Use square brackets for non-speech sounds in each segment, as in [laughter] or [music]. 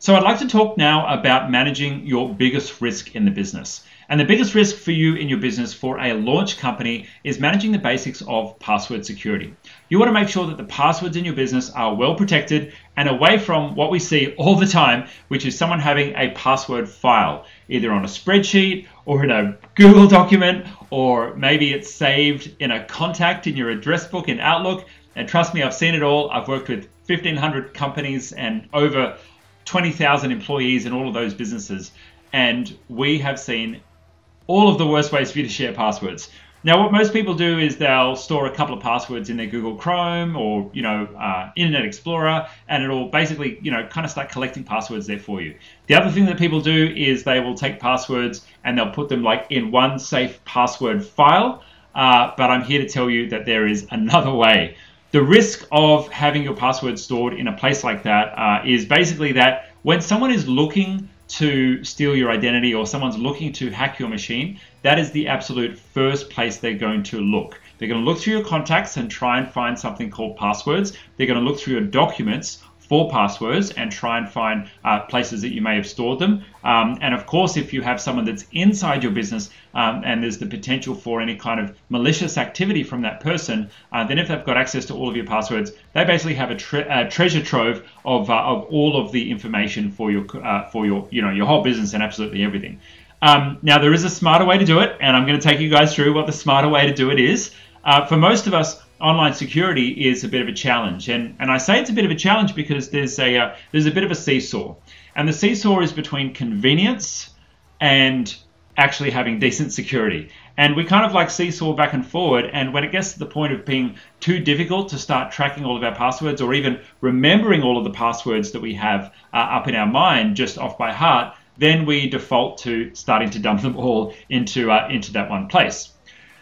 So I'd like to talk now about managing your biggest risk in the business. And the biggest risk for you in your business for a launch company is managing the basics of password security. You want to make sure that the passwords in your business are well protected and away from what we see all the time, which is someone having a password file, either on a spreadsheet or in a Google document, or maybe it's saved in a contact in your address book in Outlook. And trust me, I've seen it all. I've worked with 1,500 companies and over 20,000 employees in all of those businesses. And we have seen all of the worst ways for you to share passwords. Now, what most people do is they'll store a couple of passwords in their Google Chrome or, you know, uh, Internet Explorer, and it'll basically, you know, kind of start collecting passwords there for you. The other thing that people do is they will take passwords and they'll put them like in one safe password file. Uh, but I'm here to tell you that there is another way. The risk of having your password stored in a place like that uh, is basically that when someone is looking to steal your identity or someone's looking to hack your machine, that is the absolute first place they're going to look. They're going to look through your contacts and try and find something called passwords. They're going to look through your documents for passwords and try and find uh, places that you may have stored them. Um, and of course, if you have someone that's inside your business um, and there's the potential for any kind of malicious activity from that person, uh, then if they've got access to all of your passwords, they basically have a, tre- a treasure trove of, uh, of all of the information for your uh, for your you know your whole business and absolutely everything. Um, now there is a smarter way to do it, and I'm going to take you guys through what the smarter way to do it is. Uh, for most of us, online security is a bit of a challenge, and and I say it's a bit of a challenge because there's a uh, there's a bit of a seesaw, and the seesaw is between convenience and actually having decent security. And we kind of like seesaw back and forward. And when it gets to the point of being too difficult to start tracking all of our passwords or even remembering all of the passwords that we have uh, up in our mind just off by heart, then we default to starting to dump them [laughs] all into uh, into that one place.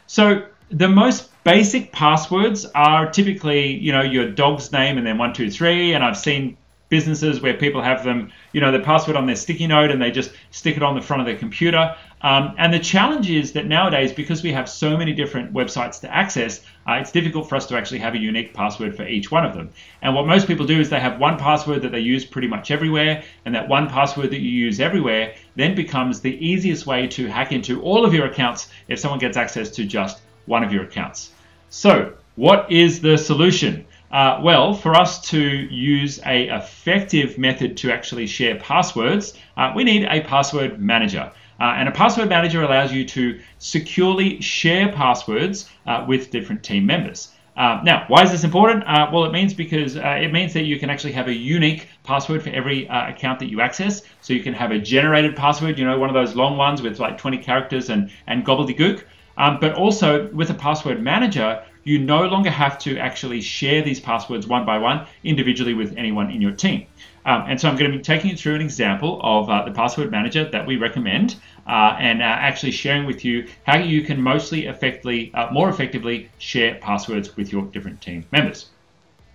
So the most basic passwords are typically, you know, your dog's name and then one, two, three. And I've seen businesses where people have them, you know, the password on their sticky note and they just stick it on the front of their computer. Um, and the challenge is that nowadays, because we have so many different websites to access, uh, it's difficult for us to actually have a unique password for each one of them. And what most people do is they have one password that they use pretty much everywhere, and that one password that you use everywhere then becomes the easiest way to hack into all of your accounts if someone gets access to just one of your accounts. So, what is the solution? Uh, well, for us to use a effective method to actually share passwords, uh, we need a password manager. Uh, and a password manager allows you to securely share passwords uh, with different team members. Uh, now, why is this important? Uh, well, it means because it means that you can actually have a unique password for every account that you access. So you can have a generated password, you know, one of those long ones with like 20 characters and, and gobbledygook. Um, but also with a password manager, you no longer have to actually share these passwords one by one individually with anyone in your team. Um, and so I'm going to be taking you through an example of uh, the password manager that we recommend uh, and uh, actually sharing with you how you can mostly effectively, uh, more effectively share passwords with your different team members.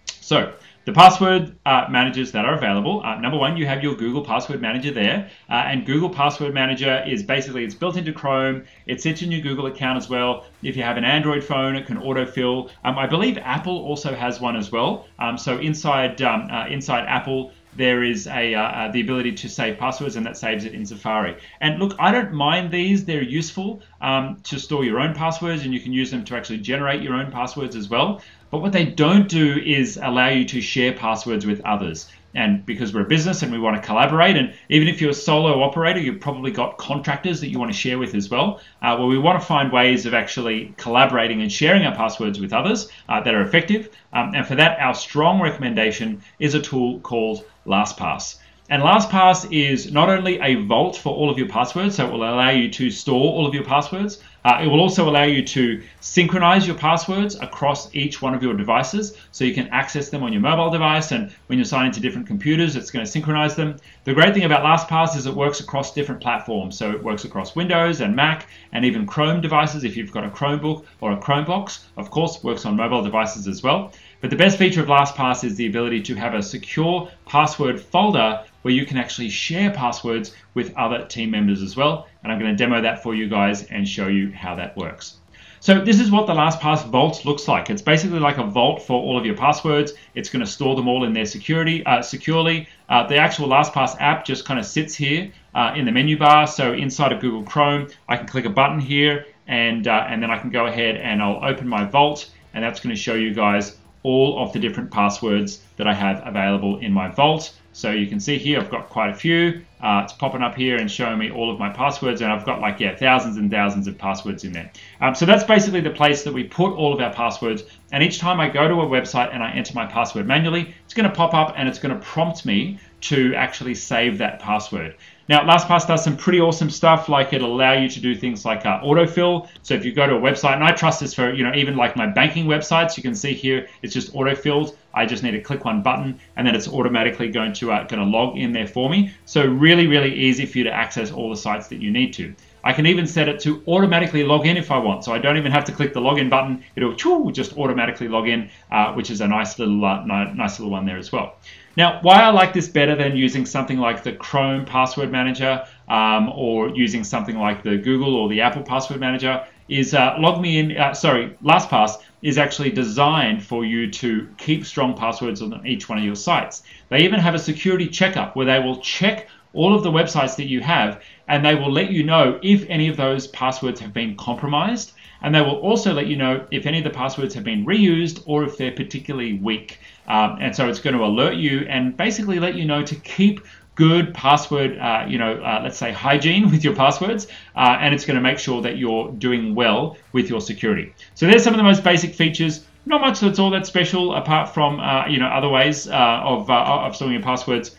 So the password uh, managers that are available, uh, number one, you have your Google Password Manager there, uh, and Google Password Manager is basically it's built into Chrome. It sits in your Google account as well. If you have an Android phone, it can autofill. Um, I believe Apple also has one as well. Um, so inside um, uh, inside Apple, there is a uh, uh, the ability to save passwords, and that saves it in Safari. And look, I don't mind these; they're useful um, to store your own passwords, and you can use them to actually generate your own passwords as well. But what they don't do is allow you to share passwords with others. And because we're a business and we want to collaborate, and even if you're a solo operator, you've probably got contractors that you want to share with as well. Uh, well, we want to find ways of actually collaborating and sharing our passwords with others uh, that are effective. Um, and for that, our strong recommendation is a tool called LastPass. And LastPass is not only a vault for all of your passwords, so it will allow you to store all of your passwords. Uh, it will also allow you to synchronize your passwords across each one of your devices, so you can access them on your mobile device. And when you're signing to different computers, it's going to synchronize them. The great thing about LastPass is it works across different platforms, so it works across Windows and Mac, and even Chrome devices. If you've got a Chromebook or a Chromebox, of course, works on mobile devices as well. But the best feature of LastPass is the ability to have a secure password folder where you can actually share passwords with other team members as well. And I'm going to demo that for you guys and show you how that works. So this is what the LastPass Vault looks like. It's basically like a vault for all of your passwords. It's going to store them all in there security, uh, securely. Uh, the actual LastPass app just kind of sits here uh, in the menu bar. So inside of Google Chrome, I can click a button here and, uh, and then I can go ahead and I'll open my vault and that's going to show you guys all of the different passwords that I have available in my vault. So you can see here, I've got quite a few. Uh, it's popping up here and showing me all of my passwords, and I've got like, yeah, thousands and thousands of passwords in there. Um, so that's basically the place that we put all of our passwords. And each time I go to a website and I enter my password manually, it's going to pop up and it's going to prompt me to actually save that password. Now, LastPass does some pretty awesome stuff, like it'll allow you to do things like uh, autofill. So if you go to a website, and I trust this for, you know, even like my banking websites, you can see here it's just autofilled. I just need to click one button, and then it's automatically going to uh, going to log in there for me. So really, really easy for you to access all the sites that you need to. I can even set it to automatically log in if I want, so I don't even have to click the login button. It'll just automatically log in, uh, which is a nice little uh, nice little one there as well. Now, why I like this better than using something like the Chrome Password Manager um, or using something like the Google or the Apple Password Manager is uh, LogMeIn, uh, sorry, LastPass is actually designed for you to keep strong passwords on each one of your sites. They even have a security checkup where they will check all of the websites that you have and they will let you know if any of those passwords have been compromised and they will also let you know if any of the passwords have been reused or if they're particularly weak. Um, and so it's going to alert you and basically let you know to keep good password, uh, you know, uh, let's say hygiene [laughs] with your passwords, uh, and it's going to make sure that you're doing well with your security. So there's some of the most basic features. Not much that's all that special apart from, uh, you know, other ways uh, of, uh, of storing your passwords.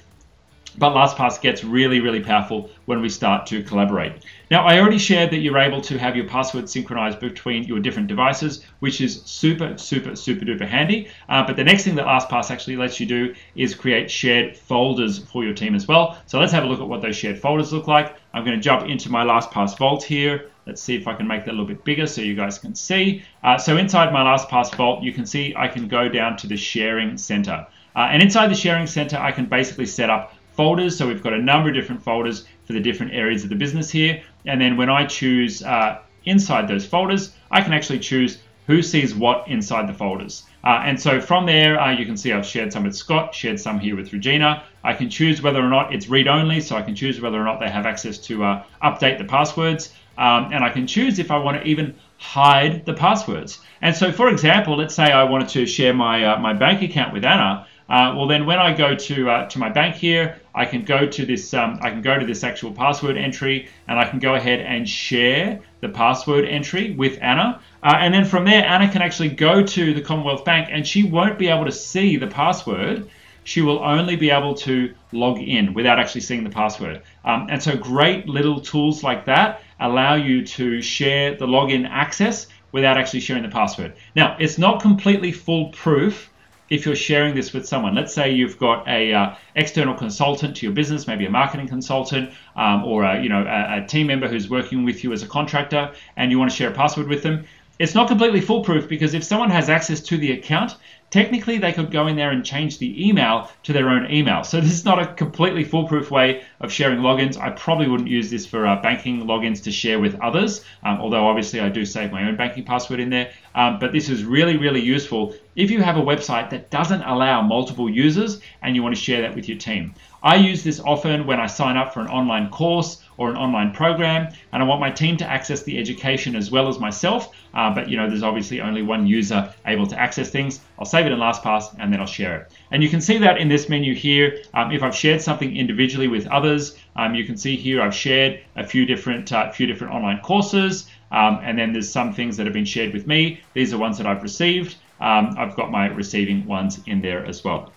But LastPass gets really, really powerful when we start to collaborate. Now, I already shared that you're able to have your password synchronized between your different devices, which is super, super, super duper handy. Uh, but the next thing that LastPass actually lets you do is create shared folders for your team as well. So let's have a look at what those shared folders look like. I'm going to jump into my LastPass vault here. Let's see if I can make that a little bit bigger so you guys can see. Uh, so inside my LastPass vault, you can see I can go down to the sharing center. Uh, and inside the sharing center, I can basically set up folders. So we've got a number of different folders for the different areas of the business here. And then when I choose uh, inside those folders, I can actually choose who sees what inside the folders. Uh, and so from there, uh, you can see I've shared some with Scott, shared some here with Regina. I can choose whether or not it's read-only, so I can choose whether or not they have access to uh, update the passwords. Um, and I can choose if I want to even hide the passwords. And so, for example, let's say I wanted to share my, uh, my bank account with Anna. Uh, well, then when I go to uh, to my bank here, I can go to this um, I can go to this actual password entry, and I can go ahead and share the password entry with Anna. Uh, and then from there, Anna can actually go to the Commonwealth Bank, and she won't be able to see the password. She will only be able to log in without actually seeing the password. Um, and so, great little tools like that allow you to share the login access without actually sharing the password. Now, it's not completely foolproof if you're sharing this with someone. Let's say you've got a uh, external consultant to your business, maybe a marketing consultant, um, or a, you know a, a team member who's working with you as a contractor, and you want to share a password with them. It's not completely foolproof because if someone has access to the account, technically they could go in there and change the email to their own email. So this is not a completely foolproof way of sharing logins. I probably wouldn't use this for uh, banking logins to share with others, um, although obviously I do save my own banking password in there. Um, but this is really, really useful if you have a website that doesn't allow multiple users and you want to share that with your team. I use this often when I sign up for an online course or an online program, and I want my team to access the education as well as myself. Uh, but you know, there's obviously only one user able to access things. I'll save it in LastPass and then I'll share it. And you can see that in this menu here. Um, if I've shared something individually with others, um, you can see here I've shared a few different, uh, few different online courses. Um, and then there's some things that have been shared with me. These are ones that I've received. Um, I've got my receiving ones in there as well.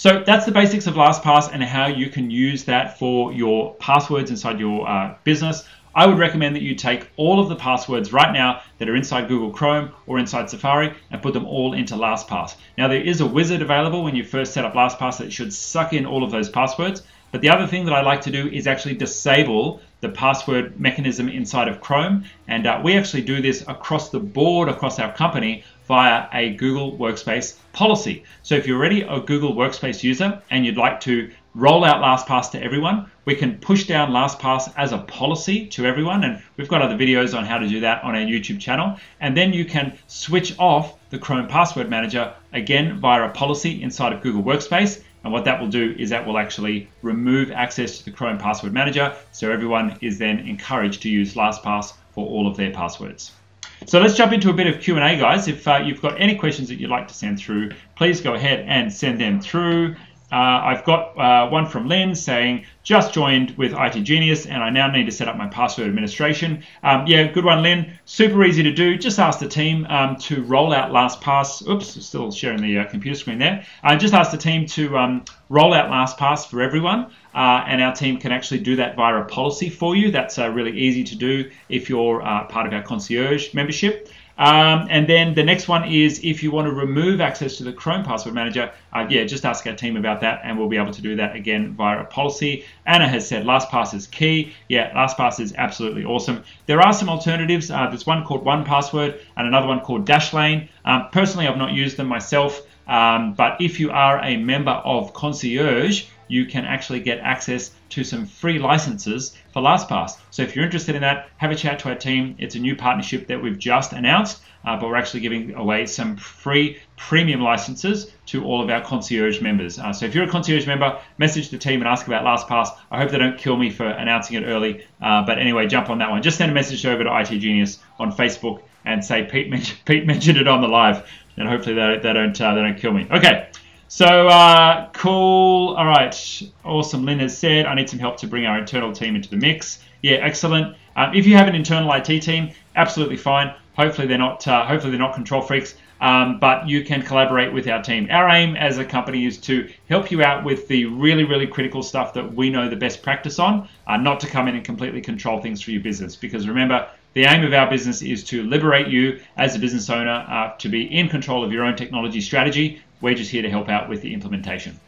So that's the basics of LastPass and how you can use that for your passwords inside your uh, business. I would recommend that you take all of the passwords right now that are inside Google Chrome or inside Safari and put them all into LastPass. Now there is a wizard available when you first set up LastPass that should suck in all of those passwords. But the other thing that I like to do is actually disable the password mechanism inside of Chrome. And uh, we actually do this across the board across our company via a Google Workspace policy. So if you're already a Google Workspace user and you'd like to roll out LastPass to everyone, we can push down LastPass as a policy to everyone. And we've got other videos on how to do that on our YouTube channel. And then you can switch off the Chrome Password Manager again via a policy inside of Google Workspace. And what that will do is that will actually remove access to the Chrome Password Manager. So everyone is then encouraged to use LastPass for all of their passwords. So let's jump into a bit of Q&A, guys. If uh, you've got any questions that you'd like to send through, please go ahead and send them through. Uh, I've got uh, one from Lynn saying, just joined with IT Genius and I now need to set up my password administration. Um, yeah, good one, Lynn. Super easy to do. Just ask the team um, to roll out LastPass. Oops, still sharing the uh, computer screen there. Uh, just ask the team to um, roll out LastPass for everyone. Uh, and our team can actually do that via a policy for you. That's uh, really easy to do if you're part of our concierge membership. Um, and then the next one is if you want to remove access to the Chrome Password Manager, uh, yeah, just ask our team about that and we'll be able to do that again via a policy. Anna has said LastPass is key. Yeah, LastPass is absolutely awesome. There are some alternatives. Uh, there's one called 1Password and another one called Dashlane. Um, personally, I've not used them myself, um, but if you are a member of Concierge, you can actually get access to some free licenses for LastPass. So if you're interested in that, have a chat to our team. It's a new partnership that we've just announced, uh, but we're actually giving away some free premium licenses to all of our concierge members. Uh, so if you're a concierge member, message the team and ask about LastPass. I hope they don't kill me for announcing it early, uh, but anyway, jump on that one. Just send a message over to IT Genius on Facebook and say Pete, [laughs] Pete mentioned it on the live, and hopefully they, they don't uh, they don't kill me. Okay. So uh, cool. All right. Awesome. Lynn has said, I need some help to bring our internal team into the mix. Yeah, excellent. Um, if you have an internal IT team, absolutely fine. Hopefully they're not. Uh, hopefully they're not control freaks. Um, but you can collaborate with our team. Our aim as a company is to help you out with the really, really critical stuff that we know the best practice on, uh, not to come in and completely control things for your business. Because remember, the aim of our business is to liberate you as a business owner uh, to be in control of your own technology strategy we're just here to help out with the implementation.